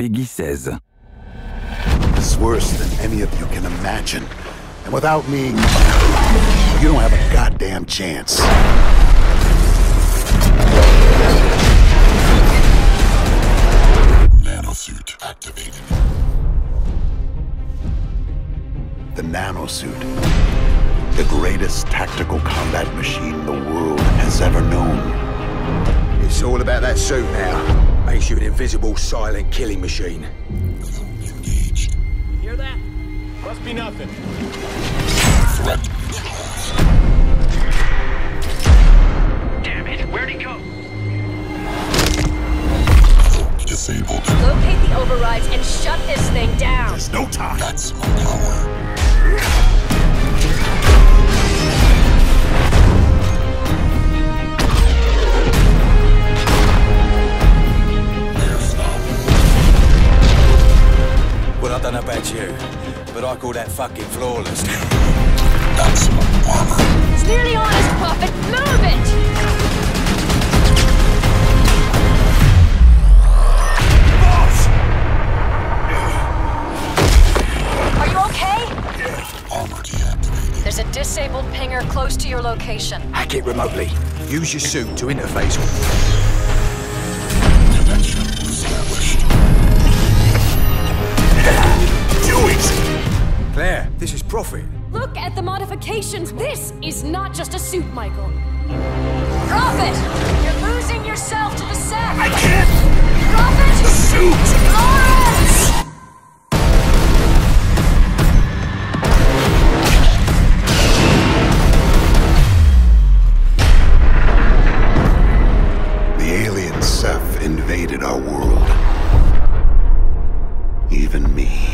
Peggy 16. This is worse than any of you can imagine. And without me, you don't have a goddamn chance. Nanosuit activated. The nanosuit. The greatest tactical combat machine the world has ever known. It's all about that suit now. Makes you an invisible, silent killing machine. Engaged. Hear that? Must be nothing. Threat. Damn it, where'd he go? Disabled. Locate the overrides and shut this thing down. There's no time. Maximum power. Don't know about you, but I call that fucking flawless. maximum armor. It's nearly on us, Prophet. Move it! Are you okay? Armor deactivated. There's a disabled pinger close to your location. Hack it remotely. Use your suit to interface Claire, this is Prophet. Look at the modifications. This is not just a suit, Michael. Prophet! You're losing yourself to the sect! I can't Prophet! shoot. Laurence! The alien Ceph invaded our world. Even me.